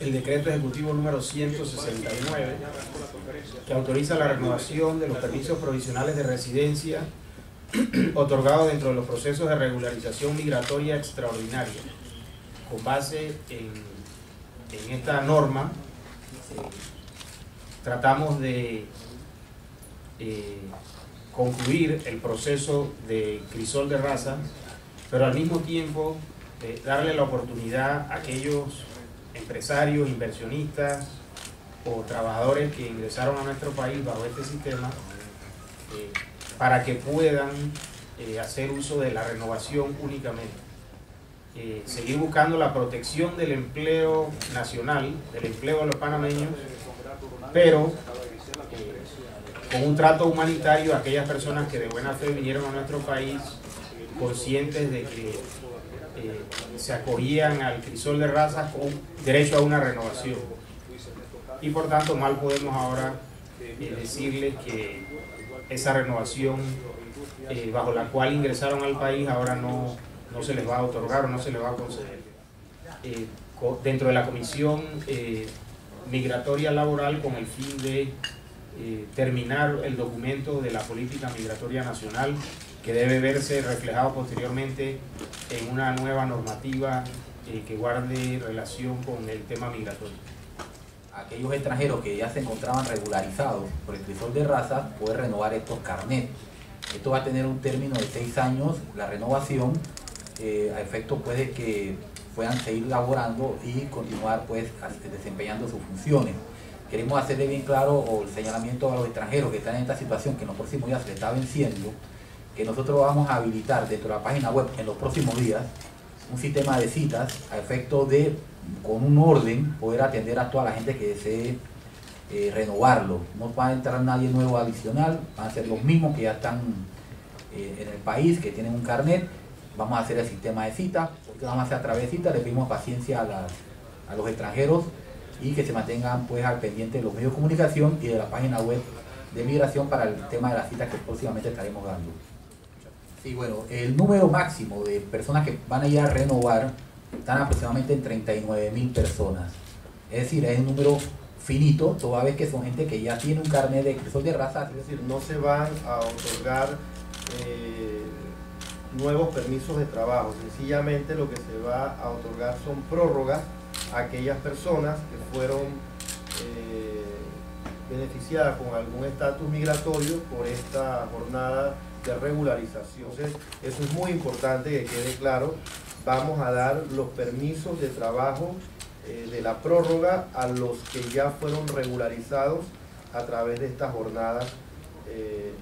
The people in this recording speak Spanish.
el decreto ejecutivo número 169 que autoriza la renovación de los permisos provisionales de residencia otorgados dentro de los procesos de regularización migratoria extraordinaria. Con base en, esta norma, eh, tratamos de eh, concluir el proceso de crisol de raza, pero al mismo tiempo eh, darle la oportunidad a aquellos empresarios, inversionistas o trabajadores que ingresaron a nuestro país bajo este sistema eh, para que puedan eh, hacer uso de la renovación únicamente. Eh, seguir buscando la protección del empleo nacional, del empleo de los panameños, pero con un trato humanitario a aquellas personas que de buena fe vinieron a nuestro país conscientes de que se acogían al crisol de raza con derecho a una renovación. Y por tanto mal podemos ahora eh, decirles que esa renovación eh, bajo la cual ingresaron al país ahora no, no se les va a otorgar o no se les va a conceder. Eh, dentro de la Comisión Migratoria Laboral con el fin de terminar el documento de la política migratoria nacional que debe verse reflejado posteriormente en una nueva normativa eh, que guarde relación con el tema migratorio. Aquellos extranjeros que ya se encontraban regularizados por el crisol de raza pueden renovar estos carnets. Esto va a tener un término de seis años, la renovación, eh, a efecto pues de que puedan seguir laborando y continuar pues desempeñando sus funciones. Queremos hacerle bien claro el señalamiento a los extranjeros que están en esta situación que en los próximos días se les está venciendo, que nosotros vamos a habilitar dentro de la página web en los próximos días un sistema de citas a efecto de, con un orden, poder atender a toda la gente que desee eh, renovarlo. No va a entrar nadie nuevo adicional, van a ser los mismos que ya están eh, en el país, que tienen un carnet. Vamos a hacer el sistema de citas, vamos a hacer a través de citas, le pedimos paciencia a, a los extranjeros y que se mantengan pues al pendiente de los medios de comunicación y de la página web de migración para el tema de las citas que próximamente estaremos dando. Sí, bueno, el número máximo de personas que van a ir a renovar están aproximadamente en 39 mil personas. Es decir, es un número finito, toda vez que son gente que ya tiene un carnet de crisol de raza. Es decir, no se van a otorgar eh, nuevos permisos de trabajo, sencillamente lo que se va a otorgar son prórrogas a aquellas personas que fueron eh, beneficiadas con algún estatus migratorio por esta jornada de regularización. eso es muy importante que quede claro. Vamos a dar los permisos de trabajo eh, de la prórroga a los que ya fueron regularizados a través de estas jornadas. Eh,